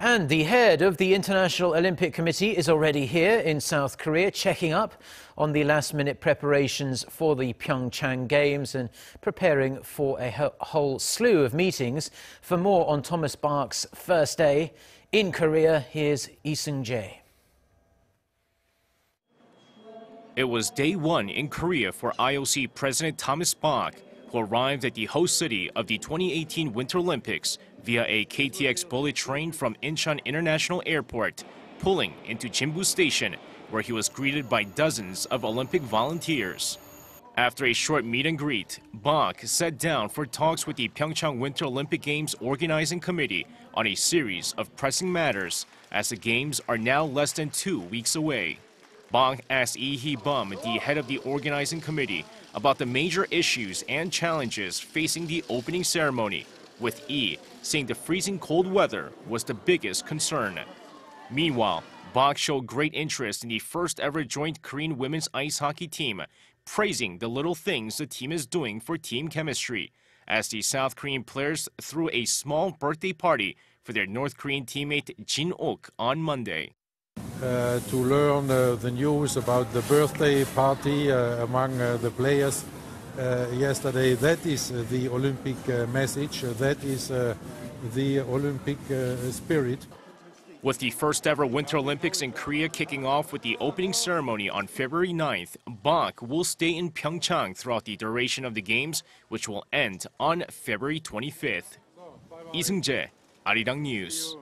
And the head of the International Olympic Committee is already here in South Korea, checking up on the last minute preparations for the Pyeongchang Games and preparing for a whole slew of meetings. For more on Thomas Bach's first day in Korea, here's Lee Seung-jae. It was day one in Korea for IOC President Thomas Bach, who arrived at the host city of the 2018 Winter Olympics via a KTX bullet train from Incheon International Airport, pulling into Jinbu Station, where he was greeted by dozens of Olympic volunteers. After a short meet and greet, Bach sat down for talks with the Pyeongchang Winter Olympic Games Organizing Committee on a series of pressing matters, as the Games are now less than two weeks away. Bach asked Lee Hee-beom, the head of the organizing committee, about the major issues and challenges facing the opening ceremony, with E saying the freezing cold weather was the biggest concern. Meanwhile, Bach showed great interest in the first ever joint Korean women's ice hockey team, praising the little things the team is doing for team chemistry, as the South Korean players threw a small birthday party for their North Korean teammate Jin Ok on Monday. Uh, to learn uh, the news about the birthday party uh, among uh, the players uh, yesterday. That is the Olympic message. That is the Olympic spirit. With the first ever Winter Olympics in Korea kicking off with the opening ceremony on February 9th, Bach will stay in Pyeongchang throughout the duration of the Games, which will end on February 25th. Lee Seung-jae, Arirang News.